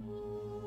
Música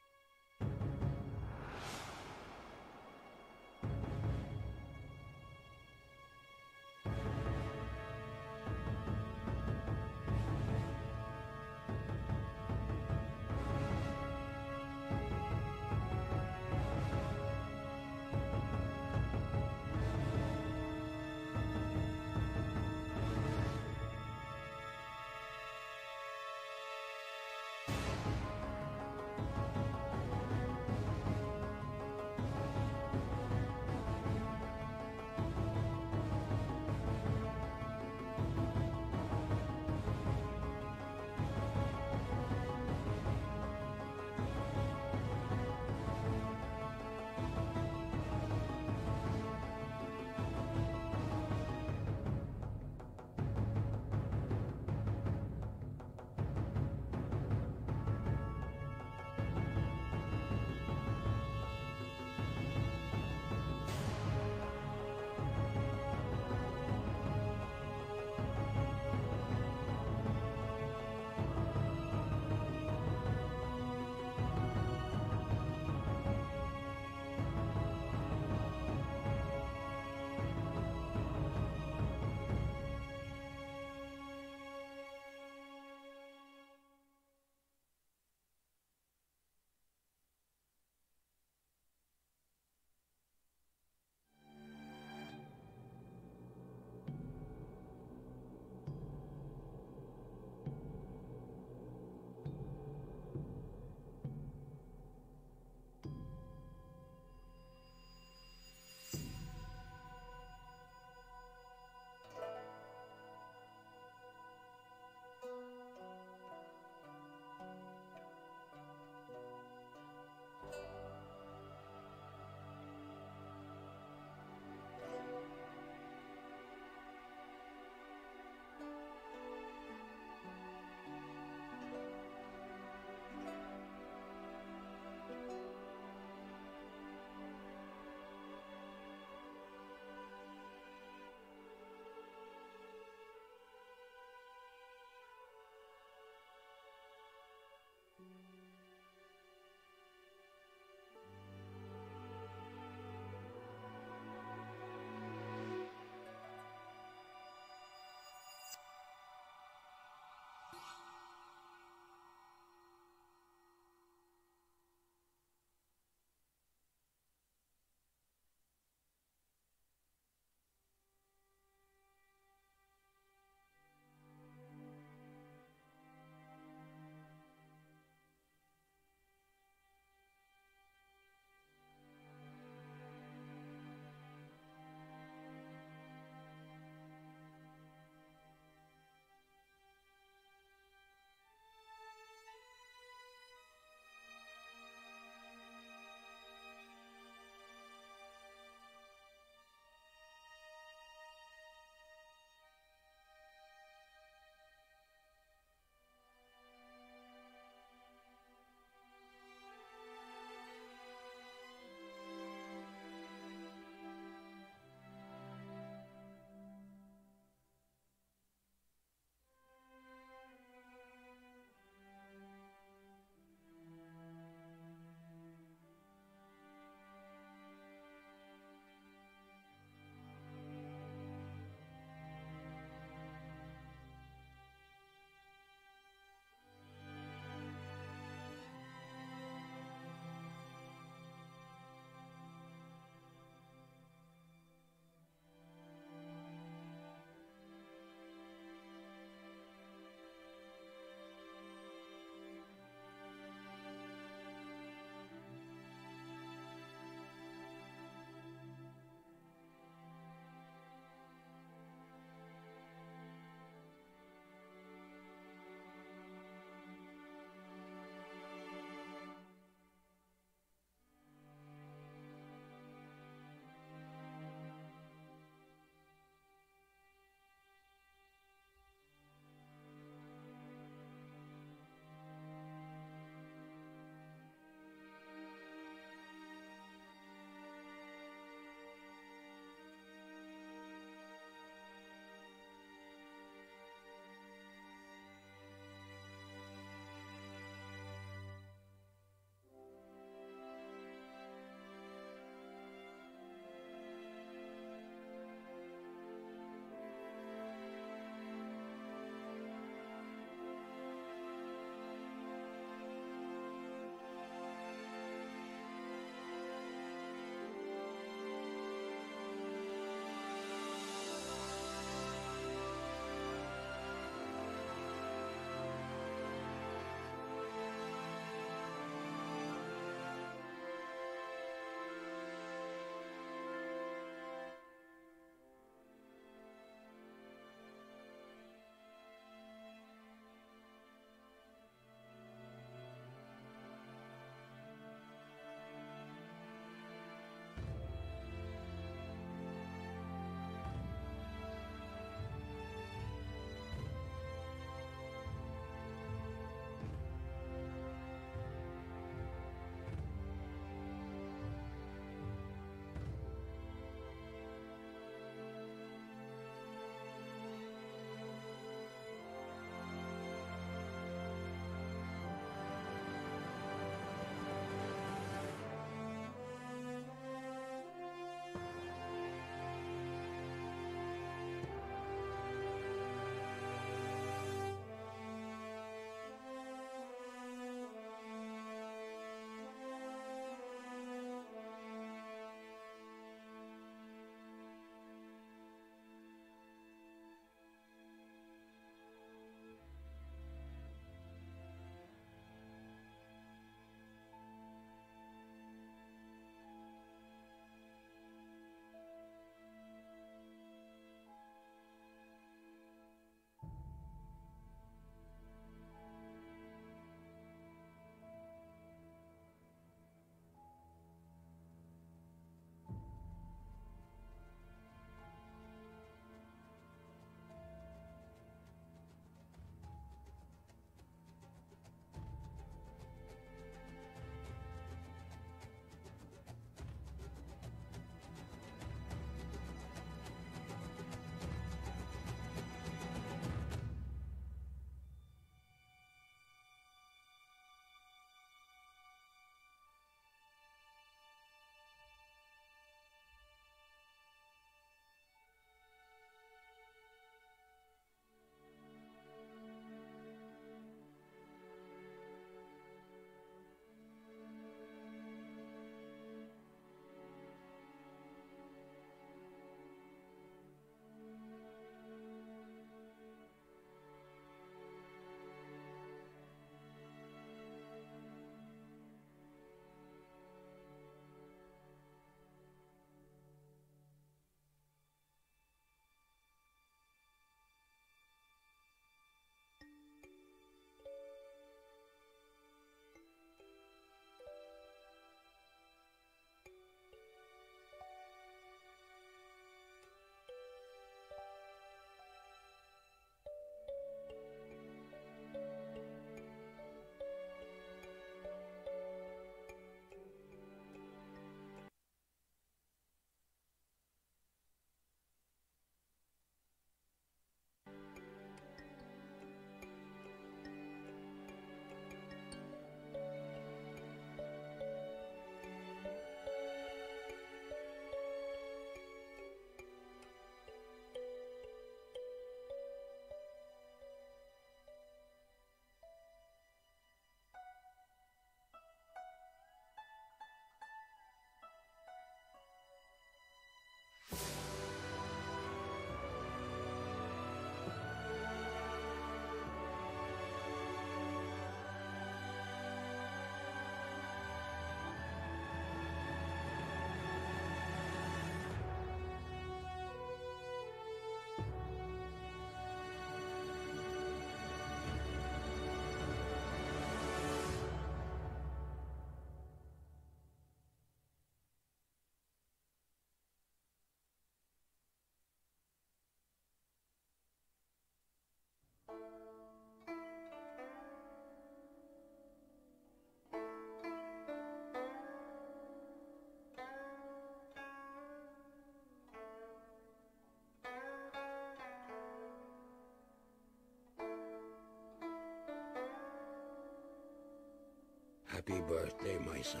Happy birthday, my son.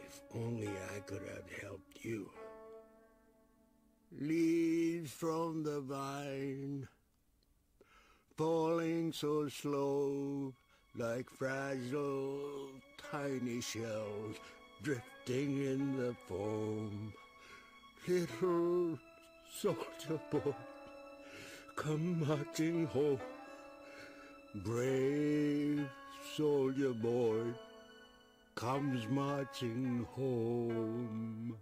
If only I could have helped you. Leave. Leaves from the vine, falling so slow, like fragile tiny shells drifting in the foam. Little soldier boy, come marching home. Brave soldier boy comes marching home.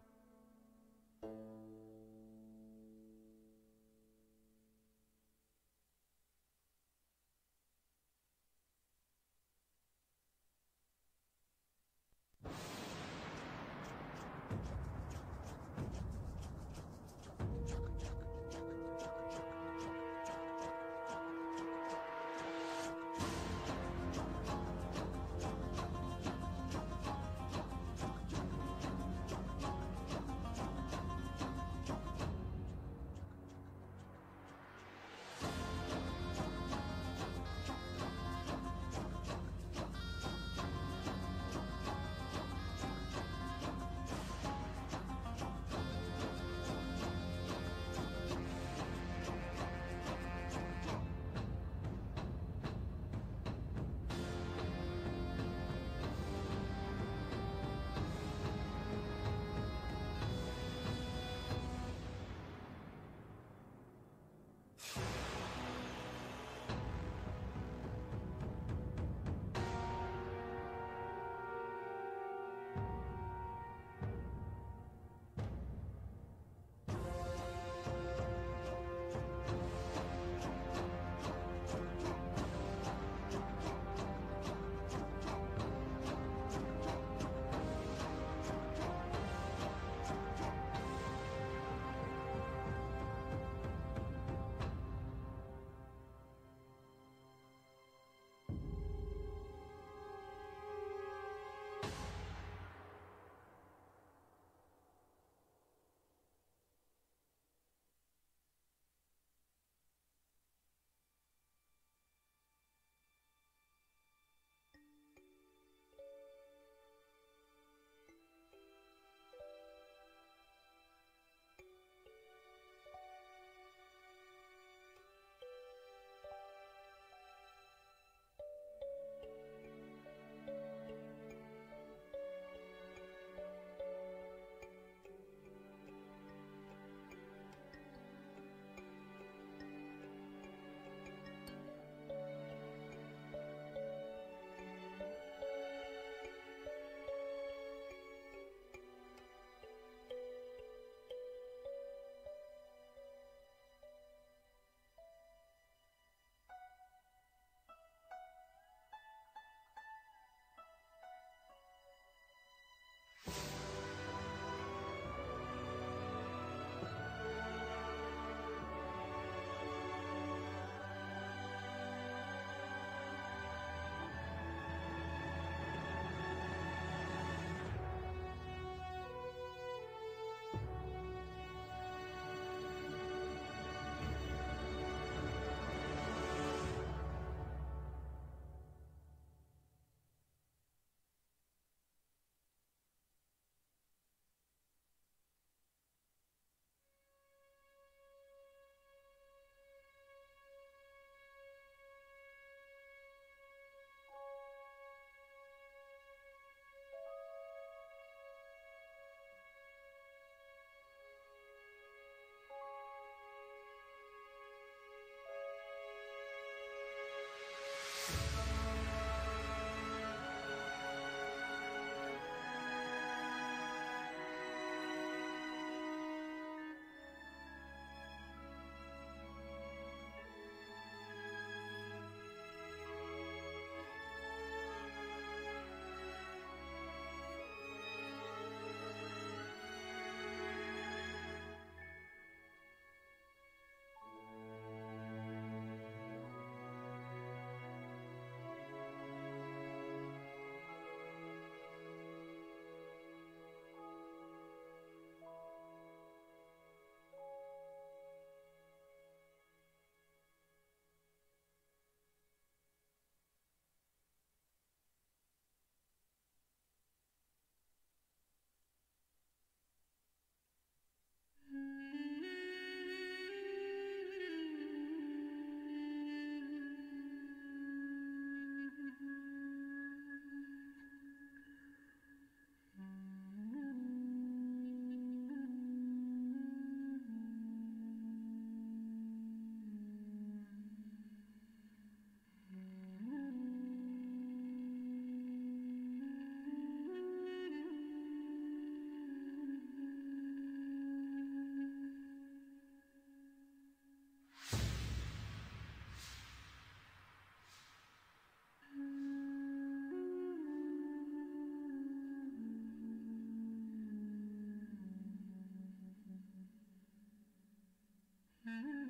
Mm-hmm.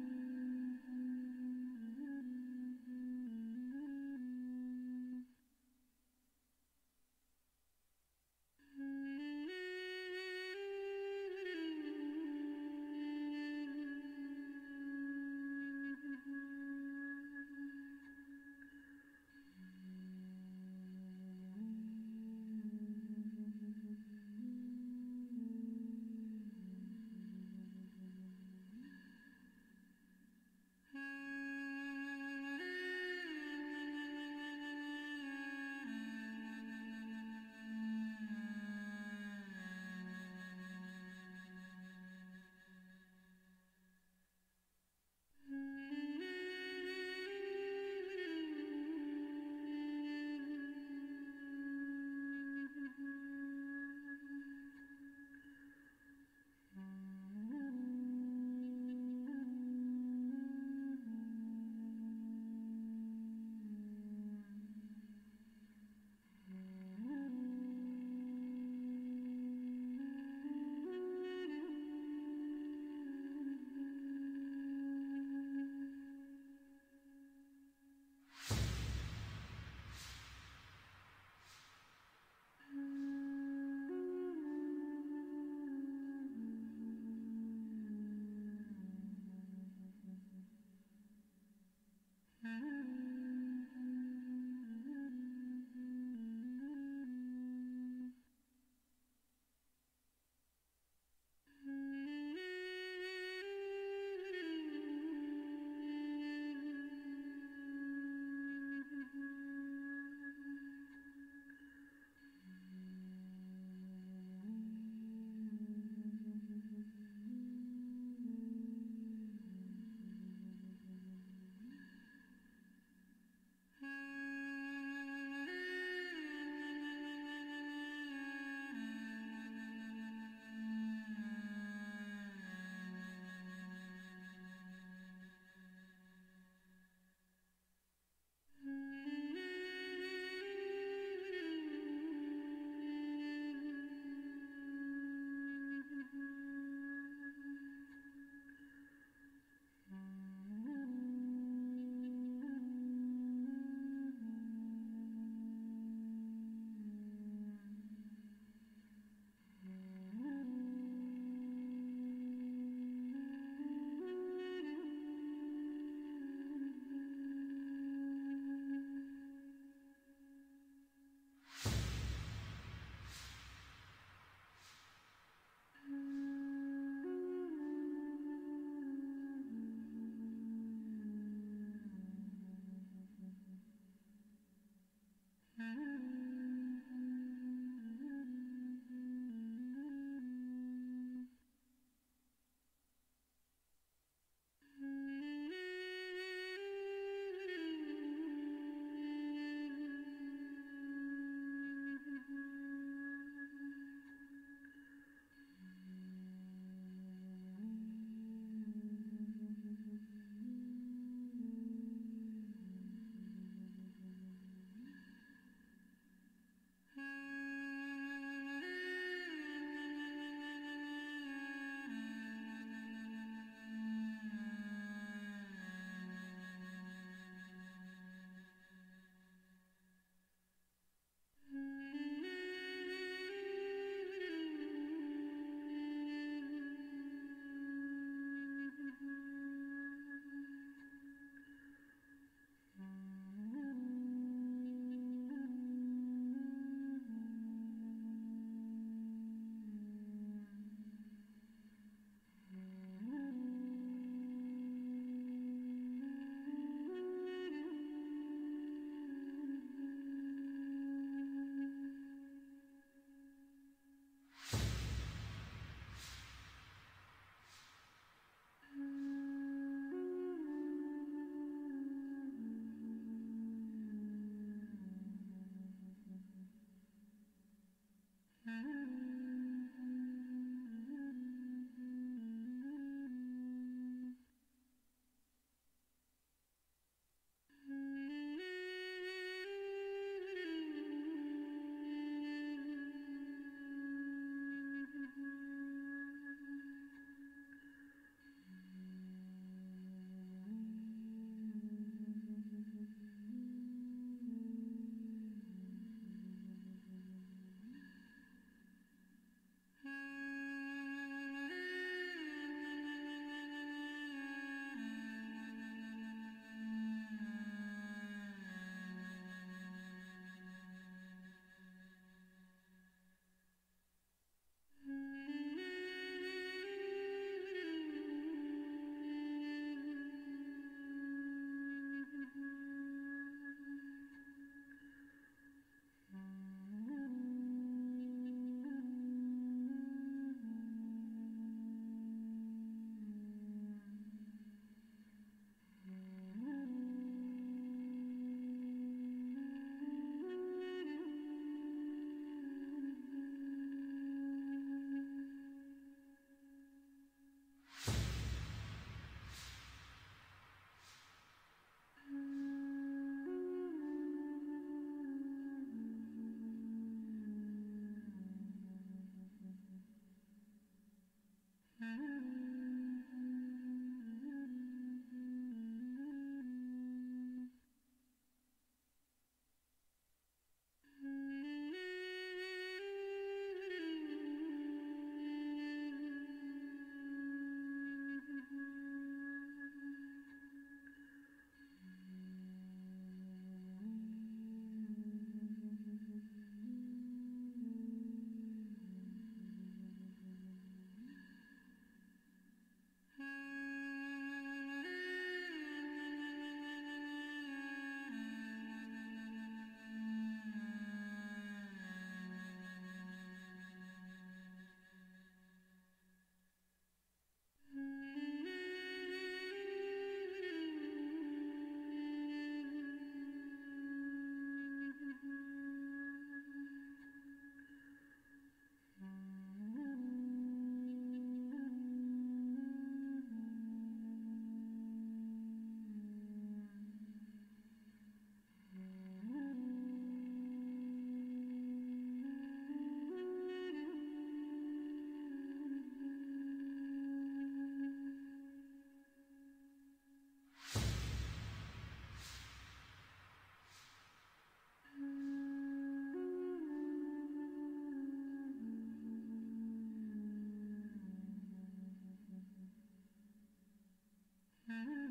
Mm-hmm.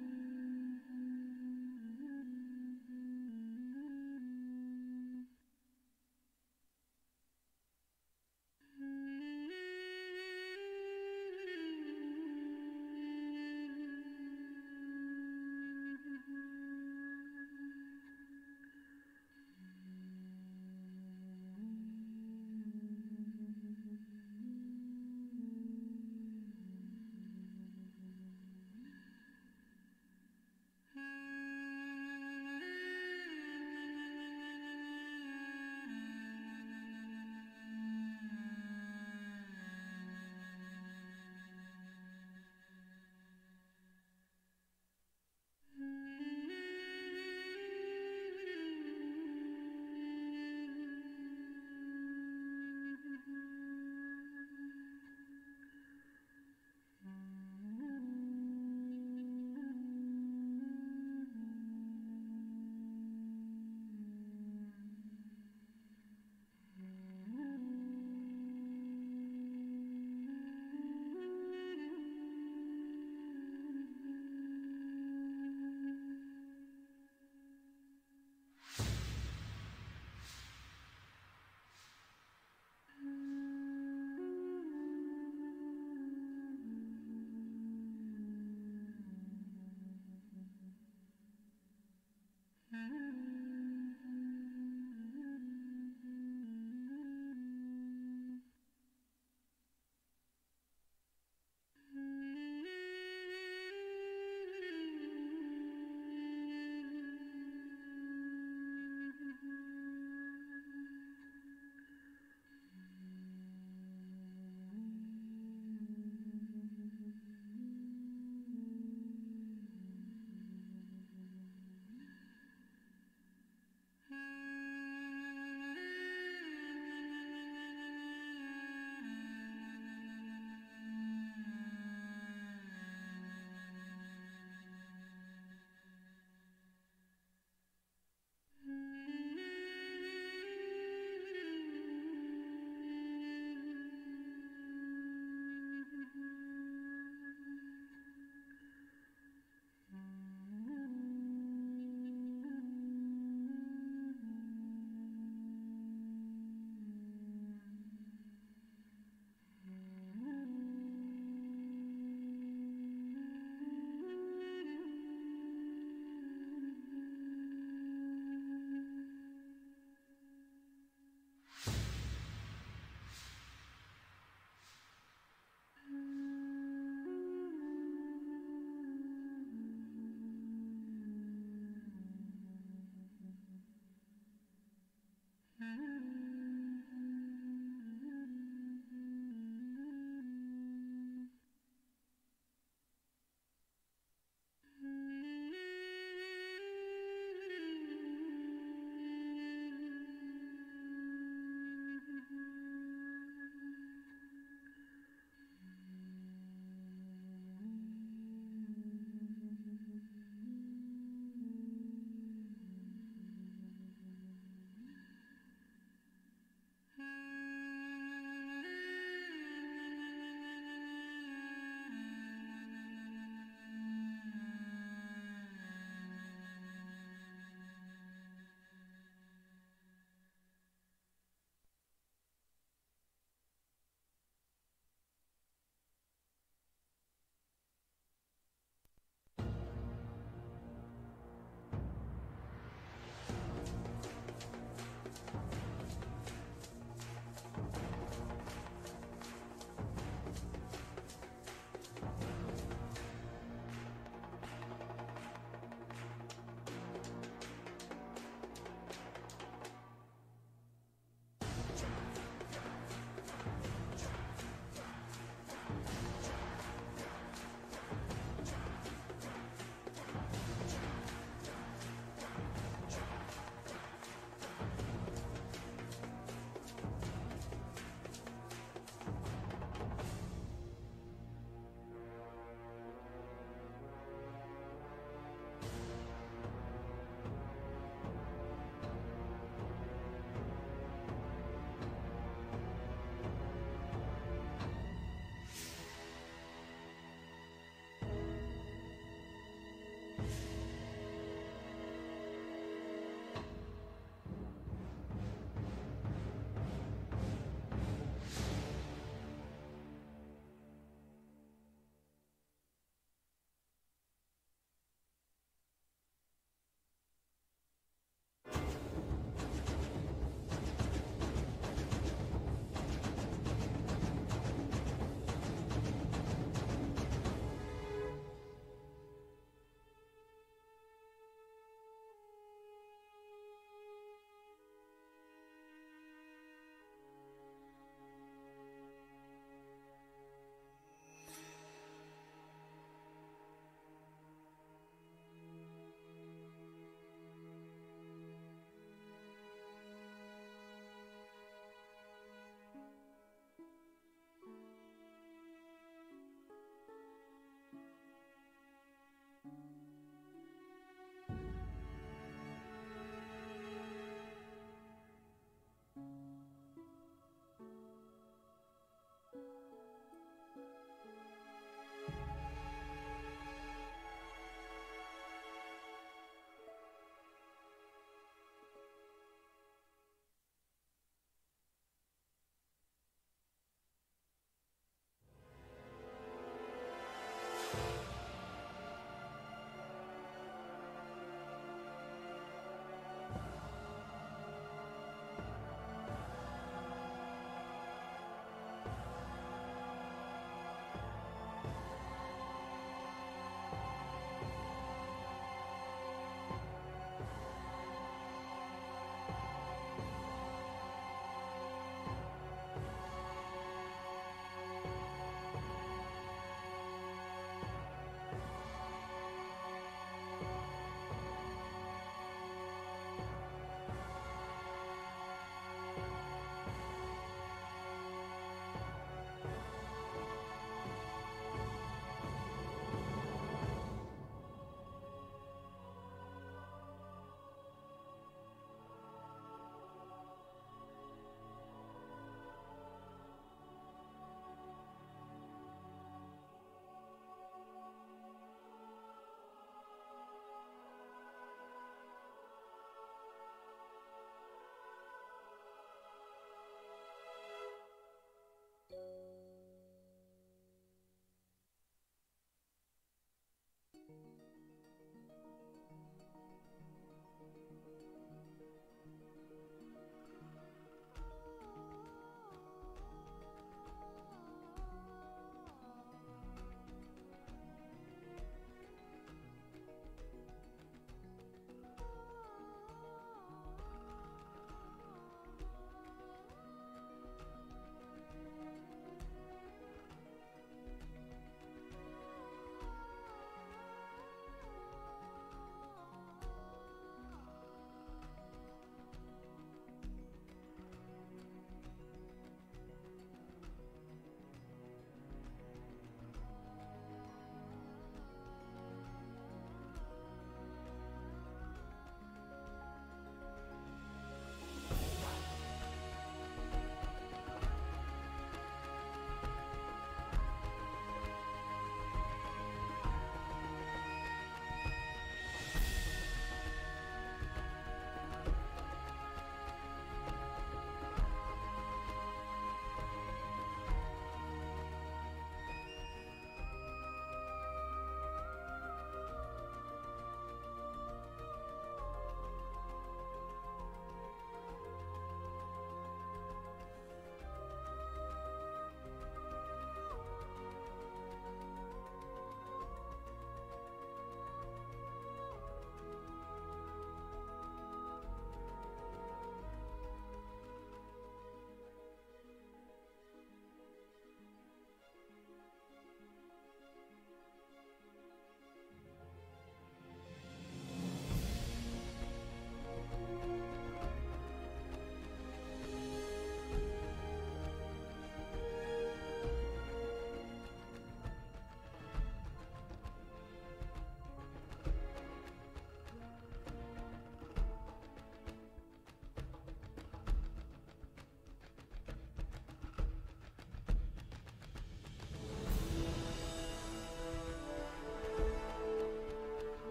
Mm-hmm.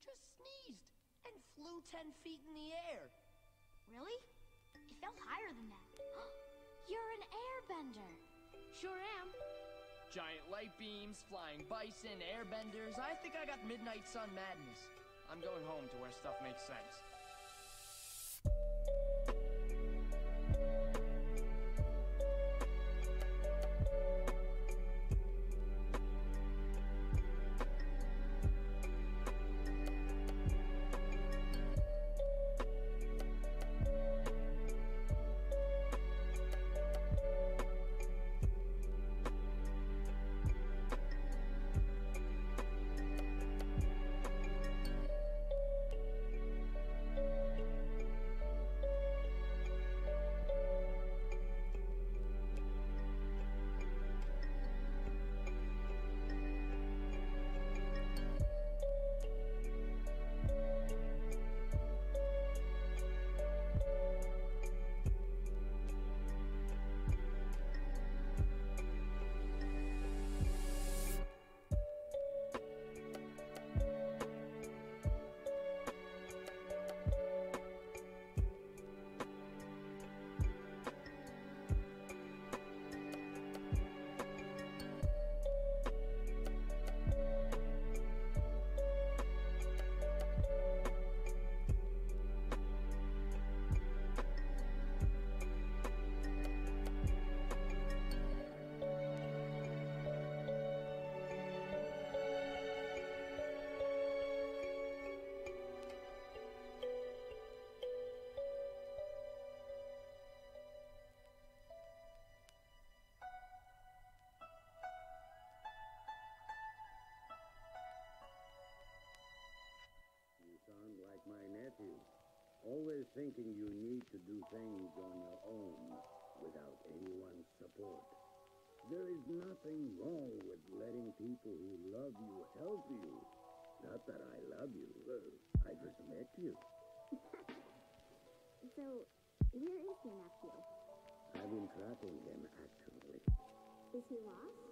Just sneezed and flew 10 feet in the air. Really? It felt higher than that. You're an airbender. Sure am. Giant light beams, flying bison, airbenders. I think I got Midnight Sun Madness. I'm going home to where stuff makes sense. Always thinking you need to do things on your own without anyone's support. There is nothing wrong with letting people who love you help you. Not that I love you. I just met you. So, where is your nephew? I've been tracking him, actually. Is he lost?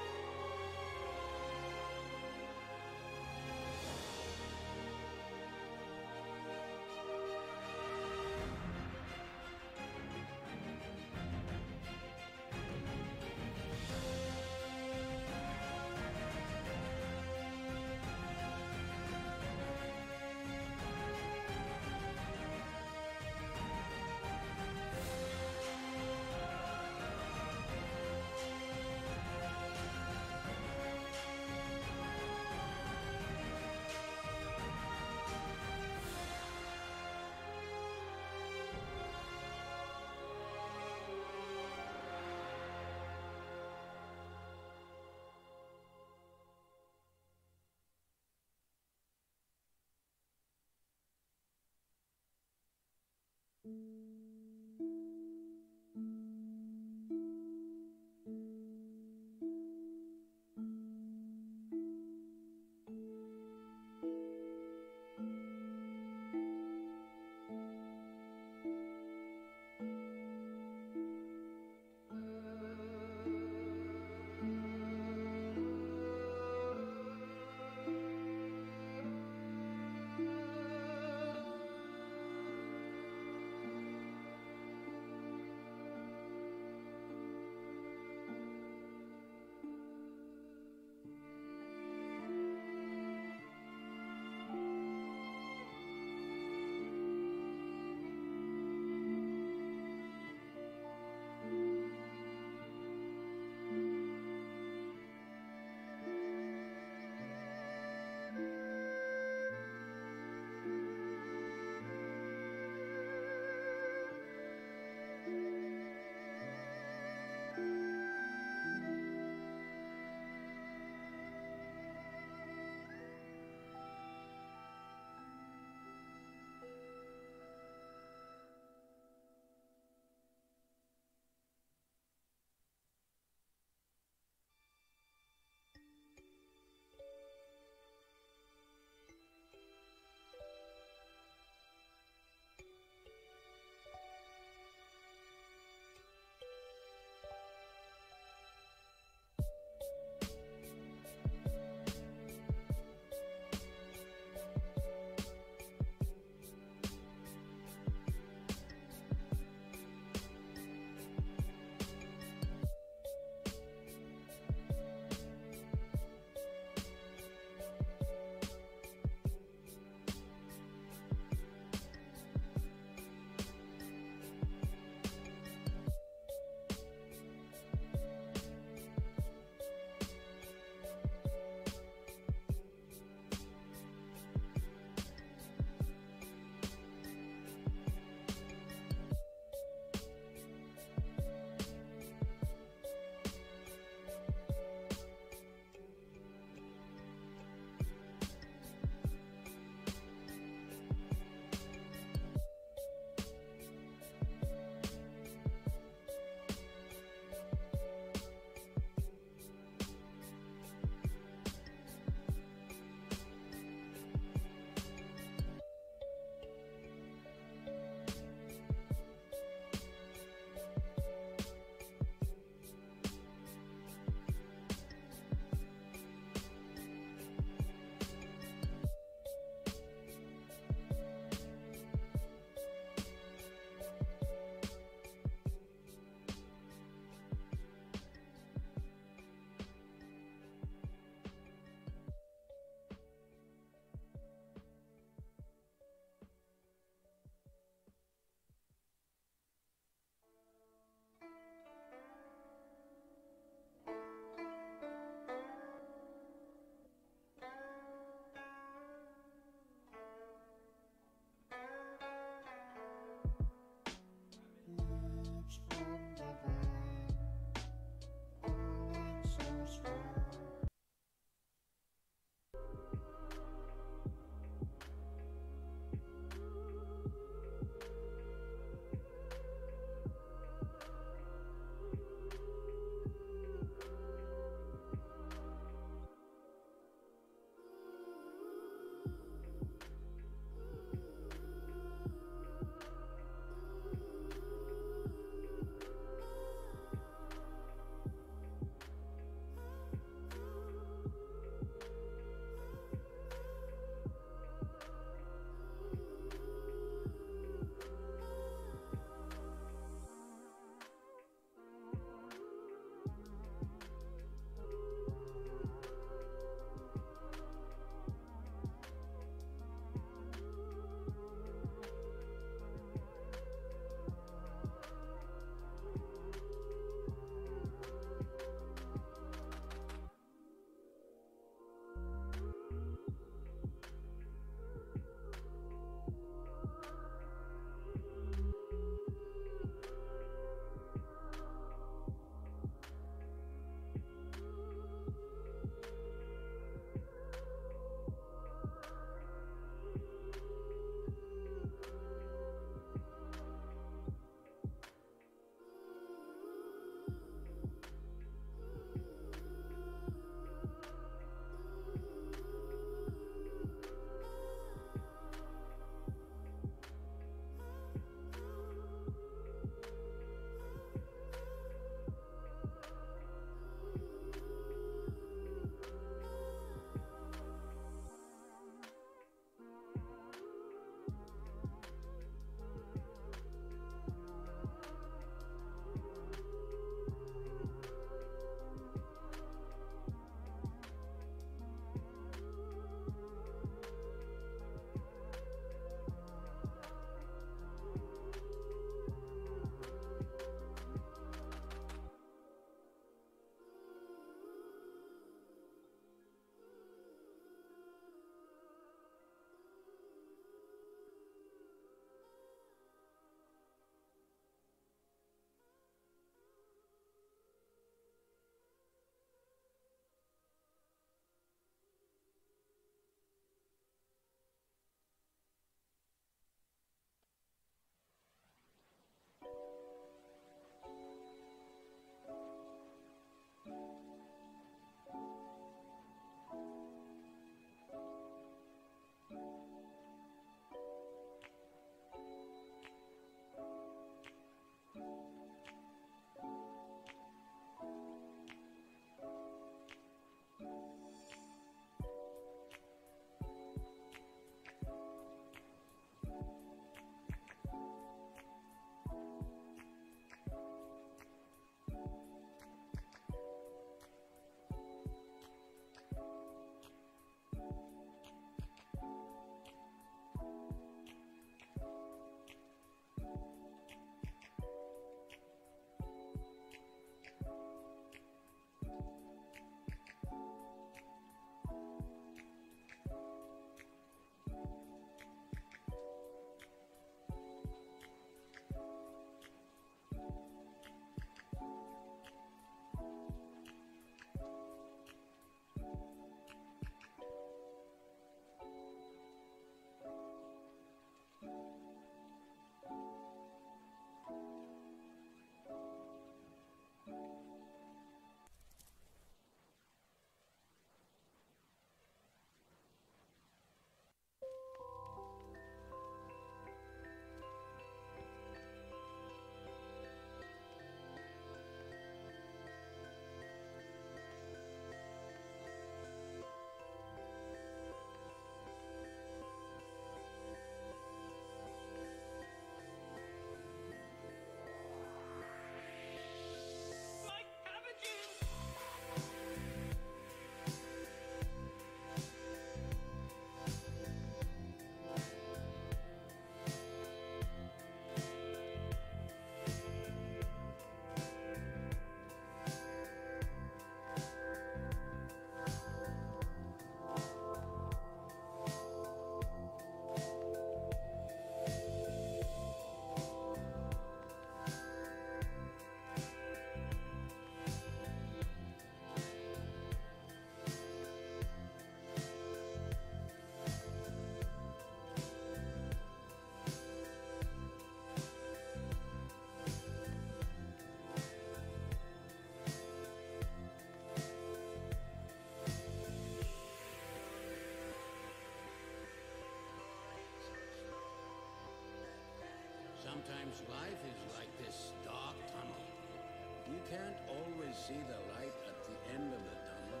can't always see the light at the end of the tunnel.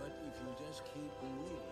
But if you just keep moving,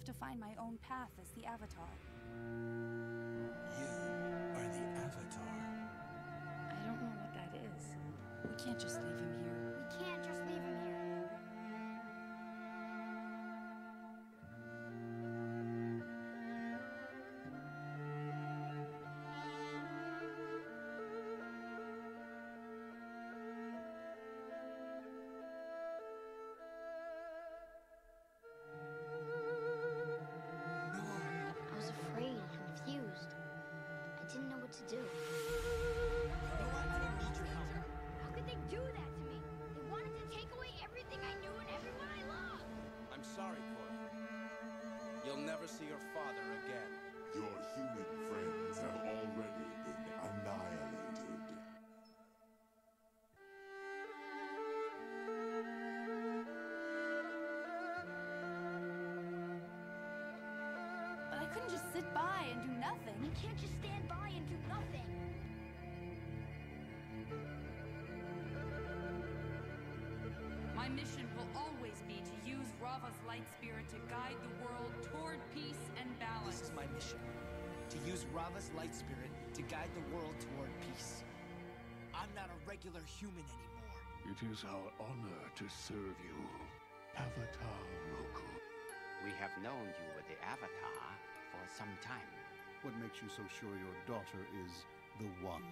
have to find my own path as the Avatar. You are the Avatar. I don't know what that is. We can't just leave him here. Never see your father again. Your human friends have already been annihilated. But I couldn't just sit by and do nothing. You can't just stand by and do nothing. Use Raava's light spirit to guide the world toward peace and balance. This is my mission. To use Raava's light spirit to guide the world toward peace. I'm not a regular human anymore. It is our honor to serve you, Avatar Roku. We have known you were the Avatar for some time. What makes you so sure your daughter is the one?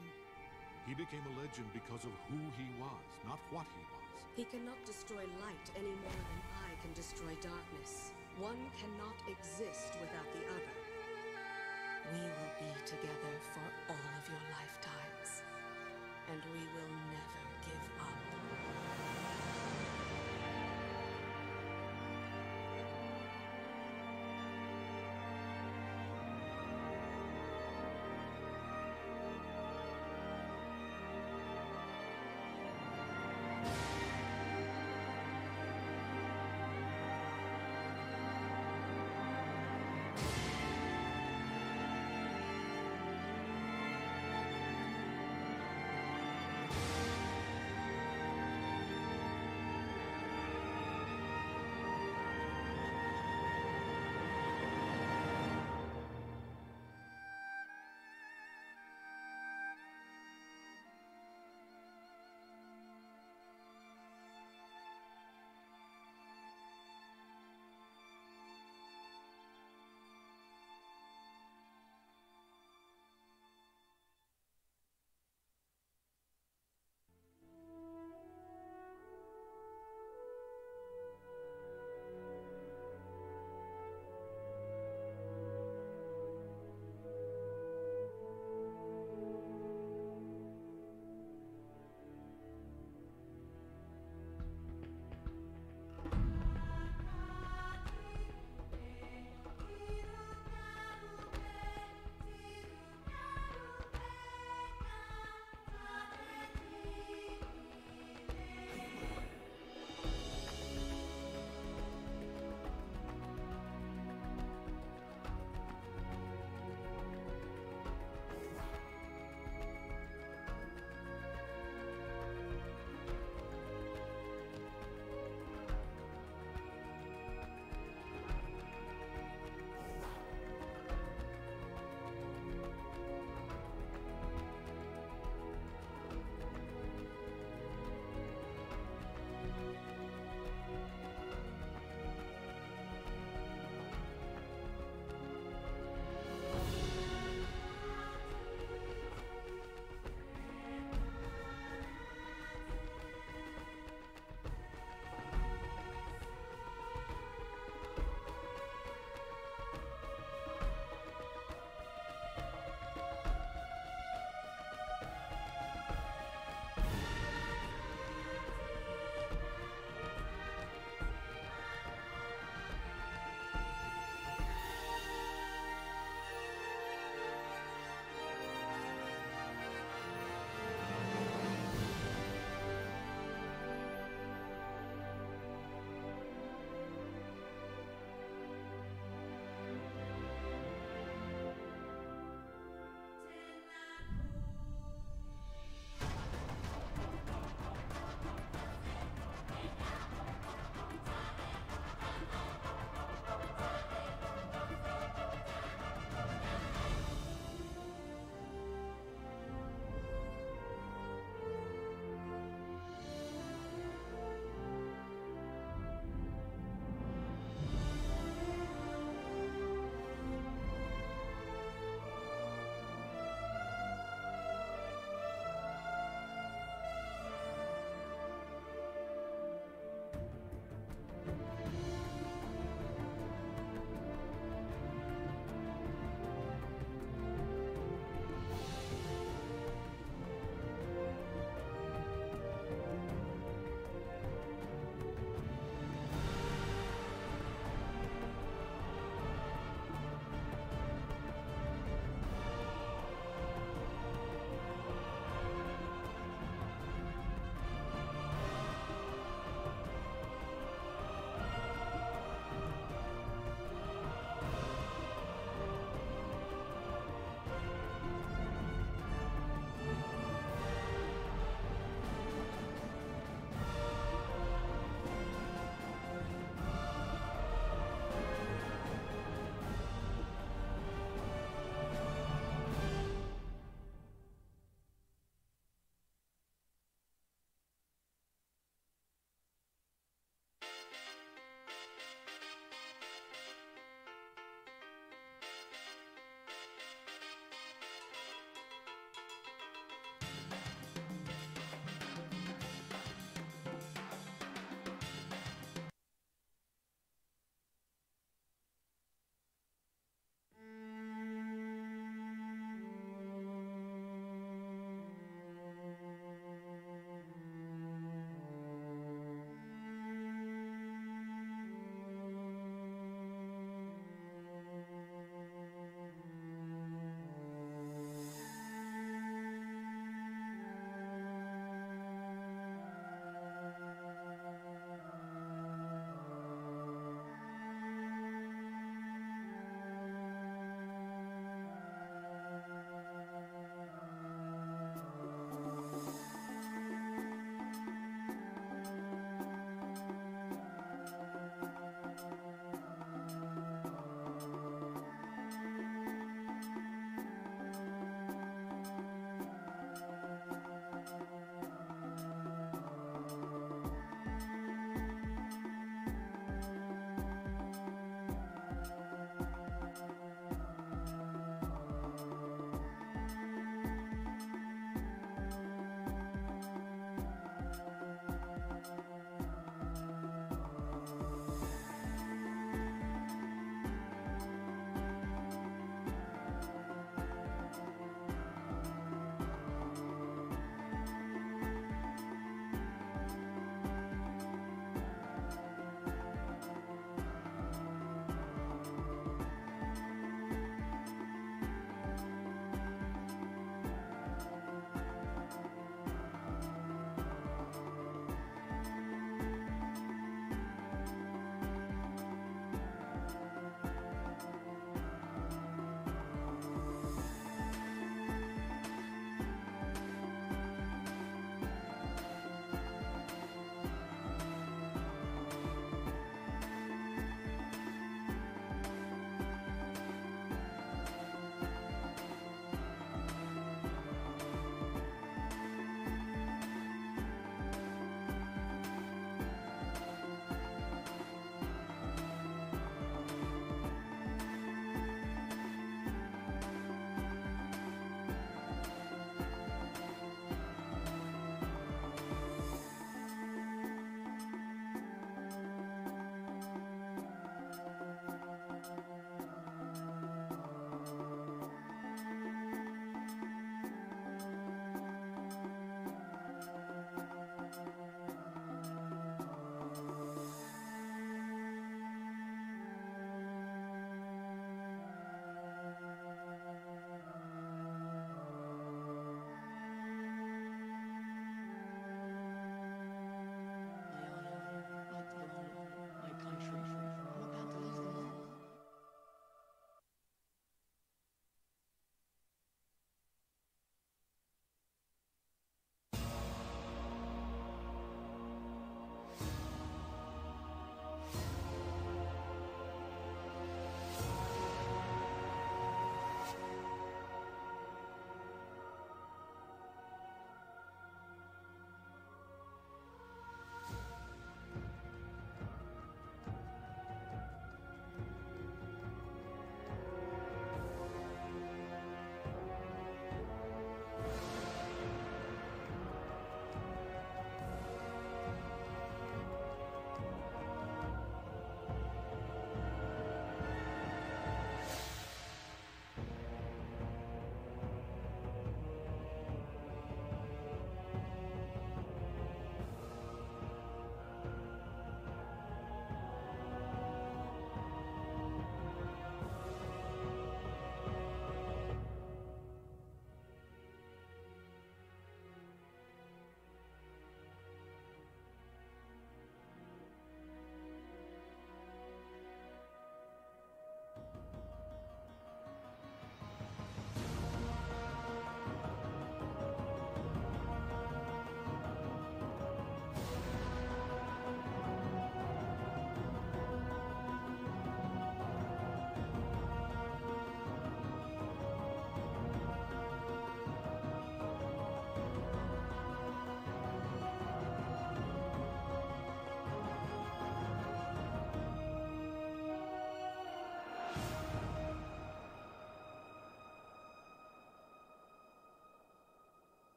He became a legend because of who he was, not what he was. He cannot destroy light any more than Can destroy darkness. One cannot exist without the other. We will be together for all of your lifetimes, and we will never give up.